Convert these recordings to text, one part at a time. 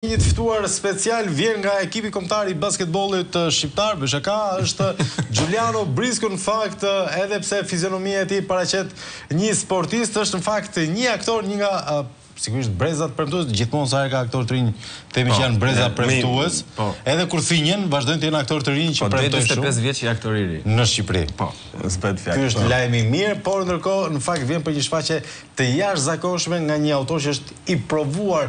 Një të ftuar special vjen nga ekipi kombëtar i basketbollit shqiptar, BSHK, është Xhuliano Brisku, në fakt, edhe pse fizionomia e tij paraqet një sportist, është në fakt një aktor, një nga sigurisht brezat premtues, gjithmonë sa herë ka aktorë të rinj, po, themi që janë breza premtues, edhe kur thinjen, vazhdojnë të jenë aktorë të rinj që premtojnë shumë. Po deri pesëdhjetë vjeç je aktor i ri. Në Shqipëri. Po, s'bëhet fjalë. Ky është lajm i mirë, por ndërkohë në fakt vjen për një shfaqje të jashtëzakonshme nga një autor që është i provuar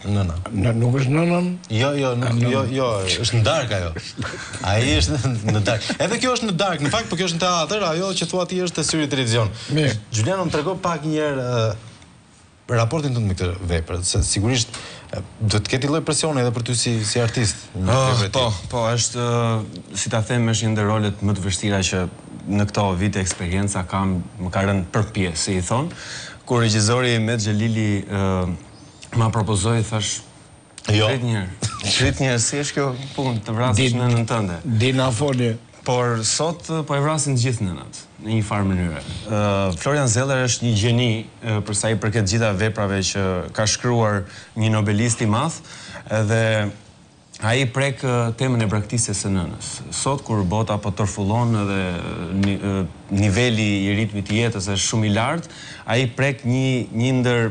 Nëna. Nuk është nënën? Jo, jo, nuk, jo, jo, është në darkë ajo. Ajo është në darkë. Edhe kjo është në darkë, në fakt, por kjo është në teatër, ajo që thua ti është te syri televizion. Mirë. Xhuliano më trego pak një herë raportin tënd me këtë vepër, se sigurisht do të ketë një lloj presioni edhe për ty si si artist. Ah, po, po, është si ta them, është një ndër rolet më të vështira që në këto vite eksperiencë kam, më ka rënë për pjesë, si i thonë, kur regjizori Met Xhelili Ma propozoi thashë jo. Prit një herë. Prit një herë si është kjo punë të vrasësh nënën tënde. Di na foli. Por sot po e vrasin të gjithë nënat në një farë mënyre. Ë Florian Zeller është një gjeni për sa i përket gjitha veprave që ka shkruar një nobelist i madh, edhe Ai prek temën e braktisjes së nënës. Sot kur bota po tërfullon edhe niveli i ritmit të jetës është shumë i lartë, ai prek një një ndër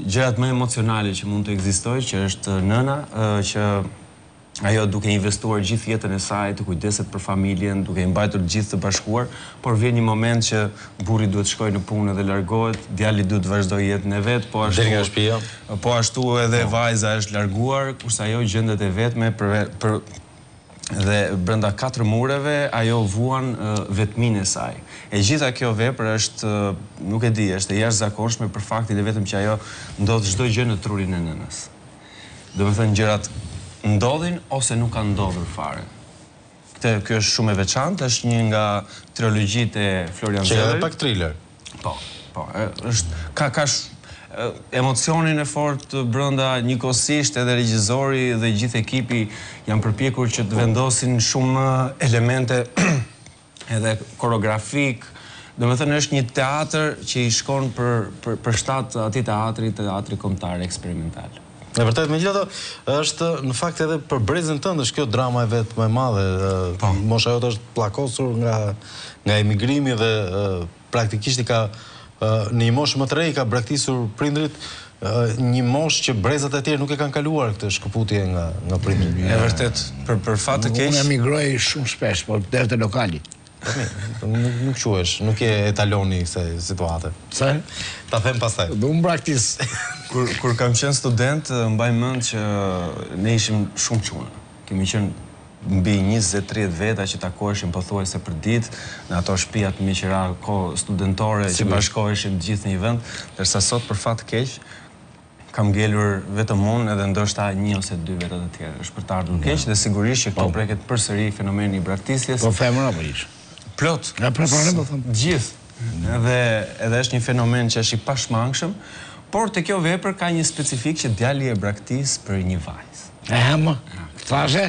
gjërat më emocionale që mund të ekzistojë, që është nëna, që ajo duke investuar gjithë jetën e saj të kujdeset për familjen, duke i mbajtur të gjithë të bashkuar, por vjen një moment që burri duhet të shkojë në punë dhe largohet, djali duhet të vazhdojë jetën e vet, po ashtu, del nga shtëpia, Po ashtu edhe vajza është larguar, kurse ajo gjendet e vetme për për dhe brenda katër mureve ajo vuan vetminë e saj. E gjitha kjo vepër është, nuk e di, është e jashtëzakonshme për faktin e vetëm që ajo ndodh çdo gjë në trurin e nënës. Domethënë gjërat ndodhin ose nuk kanë ndodhur fare. Këtë, kjo është shumë e veçantë, është një nga trilogjitë e Florian Zellerit. Që edhe pak thriller. Po, po, është, ka, ka emocionin e fortë brenda, njëkohësisht edhe regjizori dhe gjithë ekipi janë përpjekur që të vendosin shumë elemente edhe koreografikë, domethënë është një teatër që i shkon për, për, për shtat atij teatri, Teatrit Kombëtar Eksperimental. E vërtetë, megjithatë, është në fakt edhe për brezin tënd është kjo drama e vetë më e madhe. Po. Mosha jote është pllakosur nga nga emigrimi dhe praktikisht i ka në një moshë më të re i ka braktisur prindërit një moshë që brezat e tjerë nuk e kanë kaluar këtë shkëputje nga nga prindërit. E vërtetë, për për fat të keq. Unë emigroj shumë shpesh, por deri te lokali. Nuk quhesh, nuk je etaloni i kësaj situate. Pse? Ta them pastaj. Dhe unë braktis. Kur, kur kam qenë student, mbaj mend që ne ishim shumë çuna. Kemi qenë mbi 20-30 veta që takoheshim pothuajse për ditë, në ato shpiat me qira, kohë studentore, që bashkoheshim të gjithë në një vend, ndërsa sot për fat të keq, Kam ngelur vetëm unë edhe ndoshta një ose dy veta të tjerë. Është për të ardhur keq dhe sigurisht që këtu preket përsëri fenomeni i braktisjes. Po femra po ish? Plot. Ja pra po dhe po them. Gjithë. Dhe edhe është një fenomen që është i pashmangshëm, por te kjo vepër ka një specifikë që djali e braktis për një vajzë. Ehe mo. Çfarë thashë?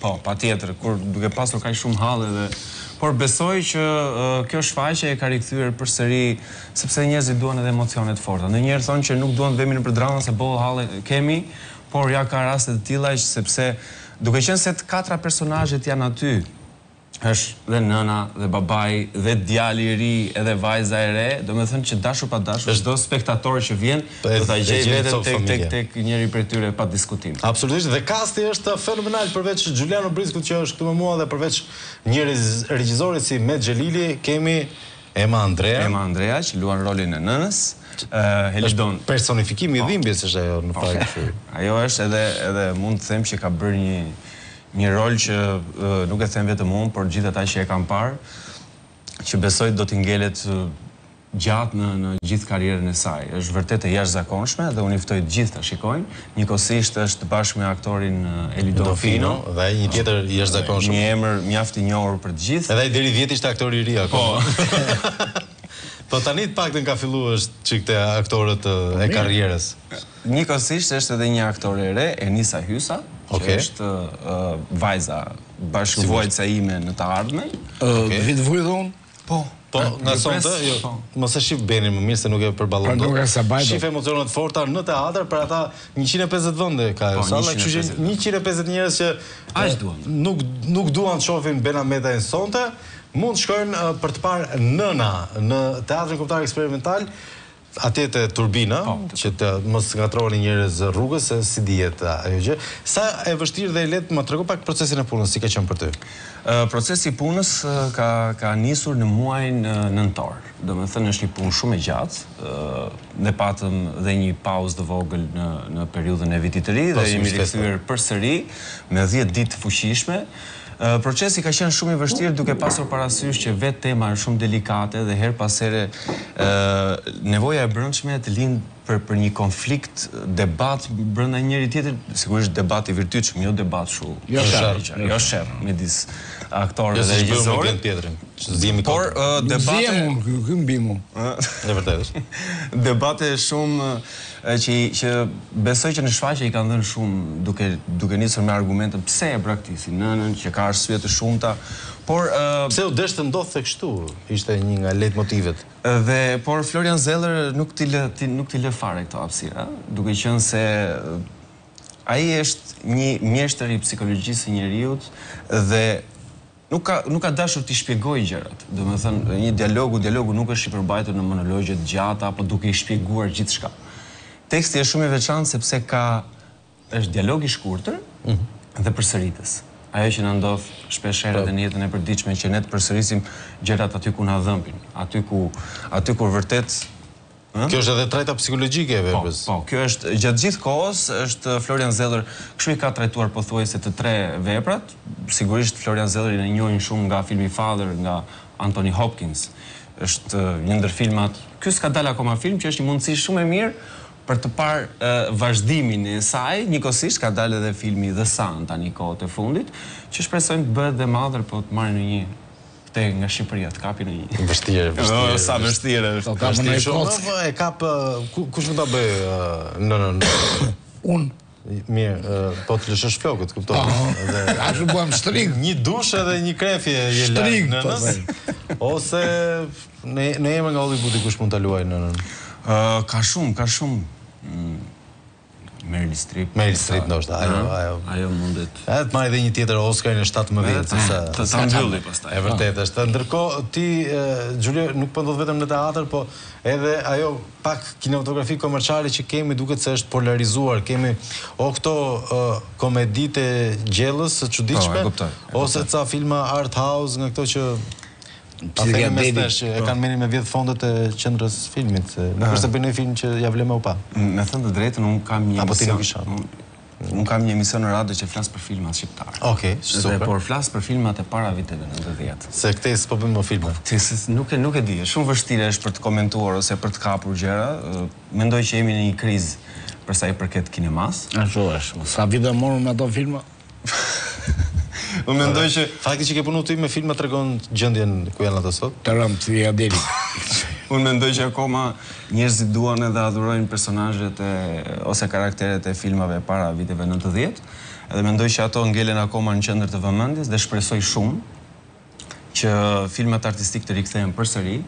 Po, patjetër, kur duke pasur kaq shumë halle dhe por besoj që kjo shfaqje e ka rikthyer përsëri sepse njerëzit duan edhe emocione të forta. Ndonjëherë thonë që nuk duam të vemi nëpër drama se boll halle kemi, por ja ka raste të tilla sepse duke qenë se të katra personazhet janë aty, është dhe nëna dhe babai dhe djali i ri edhe vajza e re, domethënë që dashur pa dashur çdo spektator që vjen do ta gjejë veten tek tek tek njëri prej tyre pa diskutim. Absolutisht dhe kasti është fenomenal përveç Xhuliano Briskut që është këtu me mua dhe përveç një regjisori si Met Xhelili kemi Ema Andrea. Ema Andrea që luan rolin e nënës, Helidon. Është personifikimi i dhimbjes është ajo në fakt. Ajo është edhe edhe mund të them që ka bërë një Një rol që nuk e them vetëm unë, por të gjithë ata që e kanë parë, që besoj do t'i ngelet gjatë në në gjithë karrierën e saj. Është vërtet e jashtëzakonshme dhe unë i ftoj të gjithë ta shikojnë. Njëkohësisht është bashkë me aktorin Helidon Fino. Dhe ai një tjetër i jashtëzakonshëm. Një emër mjaft i njohur për të gjithë. Edhe ai deri vjet ishte aktor i ri akoma. Po tani të paktën ka fillu është një çik te aktorët e karrierës. Njëkohësisht është edhe një aktore e re, Enisa Hysa, që është vajza, bashkëvuajtësa ime në të ardhmen. Ë, vij të vuj dhe unë? Po. Po, na sonte, jo, mos e shif Benin më mirë se nuk e përballon dot. Po nuk është sa bajdo. Shif emocione të forta në teatër pra ta 150 vende ka ajo salla, kështu që 150 njerëz që nuk duan, nuk duan të shohin Ben Amerikën sonte, mund të shkojnë për të parë Nëna në Teatrin Kombëtar Eksperimental Atje te Turbina, që të mos ngatërroni njerëz rrugës se si dihet ajo gjë. Sa e vështirë dhe e lehtë, më trego pak procesin e punës si ka qenë për ty? Procesi i punës ka ka nisur në muajin nëntor. Domethënë është një punë shumë e gjatë, ne patëm dhe një pauzë të vogël në në periudhën e Vitit të Ri dhe jemi rikthyer përsëri me dhjetë ditë të fuqishme, Procesi ka qenë shumë i vështirë duke pasur parasysh që vetë tema është shumë delikate dhe herë pas here nevoja e brendshme të lind për një konflikt, debat brenda njëri-tjetrit, sigurisht debat i virtytshëm, jo debat kështu, jo sherr, jo sherr midis aktorëve dhe regjisorit, por debate, debate shumë Që që besoj që në shfaqje i kanë dhënë shumë duke duke nisur me argumentin pse e braktisi nënën, që ka arsye të shumta, por. Pse u desh të ndodhte kështu, ishte një nga lejtmotivet. Dhe por Florian Zeller nuk t'i lë, t'i, nuk t'i lë fare këto hapësira, duke qenë se ai është një mjeshtër i psikologjisë së njeriut dhe Nuk ka, nuk ka dashur t'i shpjegojë gjërat. Domethënë, një dialogu, dialogu nuk është i përmbajtur në monologje të gjata apo duke i shpjeguar gjithçka. Teksti është shumë i veçantë sepse ka, është dialog i shkurtër dhe përsëritës. Ajo që na ndodh shpeshherë edhe në jetën e përditshme që ne të përsërisim gjërat aty ku na dhembin, aty ku, aty kur vërtet, Kjo është edhe trajta psikologjike e, po, veprës. Po, po, kjo është gjatë gjithë kohës është Florian Zeller, kështu i ka trajtuar pothuajse të tre veprat. Sigurisht Florian Zeller e njohin shumë nga filmi Father nga Anthony Hopkins. Është një ndër filmat, ky s'ka dalë akoma film që është një mundësi shumë e mirë për të parë e, vazhdimin e saj. Njëkohësisht ka dalë edhe filmi The Son tani kohët e fundit, që shpresojmë të bëhet dhe Mother, po të marrë në një Te nga Shqipëria të kapin një. Vështirë, vështirë. Oh, sa vështirë është. Ka një goxha. E po kush mund ta bëjë nënën? Unë. Mirë, po të lëshosh flokët, kuptoj. Dhe ashtu bëjmë shtrigë. Një dush edhe një krehje e lart nënës. Po Ose një emër nga Hollywoodi kush mund ta luajë nënën? Ë ka shumë, ka shumë. Mm. Meryl Streep. Meryl Streep ndoshta, ajo, ajo. Ajo mundet. Edhe të marrë dhe një tjetër Oscar në 17, sepse të ta mbyllë pastaj. E vërtetë është. Ndërkohë ti Xhulio nuk po ndodh vetëm në teatr, po edhe ajo pak kinematografi komerciale që kemi duket se është polarizuar. Kemi o këto komeditë e gjellës së çuditshme po, ose ca filma art house nga këto që Ta themi me stesh, e kanë më mirë me vjedhë fondet e qendrës filmit, se sa të bëjnë një film që ia vlen me u pa. Me thënë të drejtën, unë kam një emision... Unë kam një emision në radio që flas për filmat shqiptarë. Oke, super. Dhe por flas për filmat e para viteve nëntëdhjetë. Se këtë s'po bëjmë më filma. Nuk e, nuk e di, shumë vështirë është për të komentuar ose për të kapur gjëra. Mendoj që jemi në një krizë përsa i përket kinemasë. Ashtu është. Sa vite morën ato filma? Unë mendoj që fakti që ke punuar ti me filma tregon gjendjen ku janë ato sot. Taram ti ja deri. Unë mendoj që akoma njerëzit duan edhe adhurojnë personazhet e ose karakteret e filmave para viteve nëntëdhjetë, dhe mendoj që ato ngelen akoma në qendër të vëmendjes dhe shpresoj shumë që filmat artistikë të rikthehen përsëri,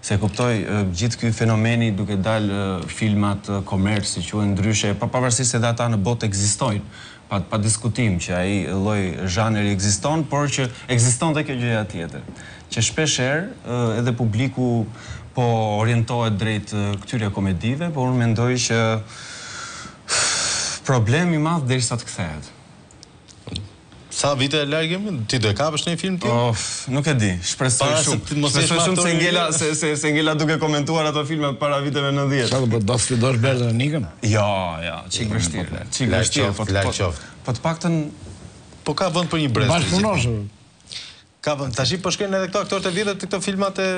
se kuptoj gjithë ky fenomeni duke dal filmat komerc si quhen ndryshe, pa pavarësisht se dhe ata në botë ekzistojnë, pa pa diskutim që ai lloj zhanri ekziston, por që ekziston dhe kjo gjëja tjetër, që shpesh herë edhe publiku po orientohet drejt këtyre komedive, por unë mendoj që problem i madh derisa të kthehet. Sa vite larg jemi? Ti do e kapësh një film ti? Of, nuk e di. Shpresoj shumë. Shpresoj shumë se ngela se se se ngela duke komentuar ato filma para viteve 90. Çfarë do të sfidosh Ndrenikën? Jo, jo, çik vështirë. Çik vështirë, po të paktën po ka vend për një brez. Bashkëpunosh. Ka vend, tashi po shkojnë edhe këto aktorët e vjetër te këto filmat e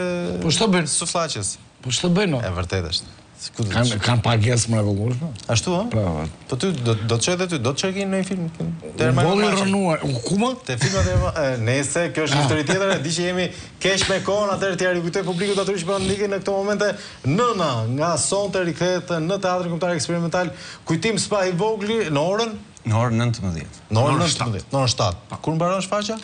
Po ç'të bëjnë? Sufllaqes. Po ç'të bëjnë? o? E vërtetë është. Ku do të shkojnë? Kanë, kanë pagesë mrekullueshme. Ashtu ë? Po, po. Po ty do do të çojë edhe ty, do të çojë kënjë në një film. kënjë- Te Unë Ermani bolli Maçi. rrënuar. U ku më? Te filmat e Erma- e, nëse kjo është histori tjetër, e di që jemi keq me kohën, atëherë t'ia rikujtoj publikut atij që po na ndjek në këto momente Nëna nga sonte rikthehet në Teatrin Kombëtar Eksperimental Kujtim Spahivogli në orën Në orën nëntëmbëdhjetë. Në orën nëntëmbëdhjetë, në orën shtatë. Po. Kur mbaron shfaqja?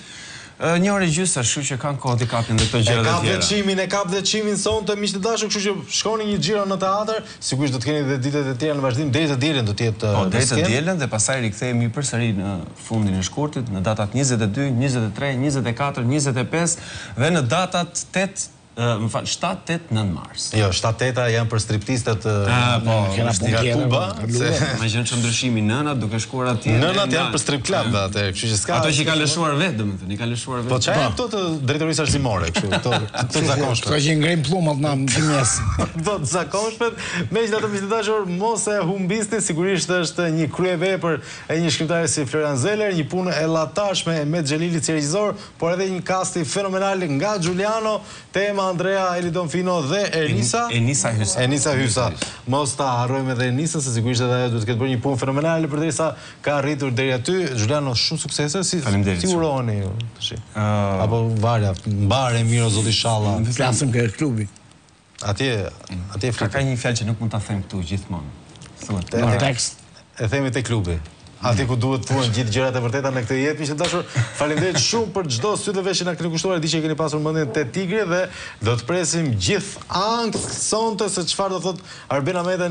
Një orë e gjysë është, kështu që kanë kohë të kapin dhe këto gjërat e tjera. E kap dhe çimin, e kap dhe çimin sonte miq të dashur, kështu që shkoni një xhiro në teatër, sigurisht do të keni dhe ditët e tjera në vazhdim deri të dielën do të jetë. Po deri të dielën dhe pastaj rikthehemi përsëri në fundin e shkurtit në datat njëzet e dy, njëzet e tre, njëzet e katër, njëzet e pesë dhe në datat tetë Më fal, shtatë, tetë, nëntë mars. Jo, shtatë, teta është për striptistët nga Tuba. Më qan shpirti nënat duke shkuar atje. Nënat janë për strip club atëherë, kështu që s'ka. Ato që i kanë lëshuar vetë, domethënë, i kanë lëshuar vetë. Po çfarë janë këto të drejtorisë arsimore kështu, këto të zakonshme. Këto që ngrenë pllumat na në mes. Këto të zakonshme, megjithatë miq të dashur, mos e humbisni, sigurisht është një kryevepër e një shkrimtari si Florian Zeller, një punë e lëvdueshme e Met Xhelilit si regjisor, por edhe një kast fenomenal nga Xhuliano, te Ema Andrea, Elidon Fino dhe Enisa. Enisa Hysa. Enisa Hysa. Mos ta harrojmë edhe Enisën se sigurisht edhe ajo duhet të ketë bërë një punë fenomenale përderisa ka arritur deri aty. Xhuliano, shumë suksese. Si si uroheni ju tash? Apo Varja, mbarë e mirë o zot ishalla. Flasim për klubin. Atje, atje flitet. Ka një fjalë që nuk mund ta them këtu gjithmonë. Thuhet në tekst. E themi te klubi. Aty ku duhet të thuhen gjithë gjërat e vërteta në këtë jetë, miq të dashur. Faleminderit shumë për çdo sy dhe vesh që na keni kushtuar, e di që keni pasur mendjen te Tigri dhe do të presim gjithë ankth sonte se çfarë do thotë Arben Ahmetaj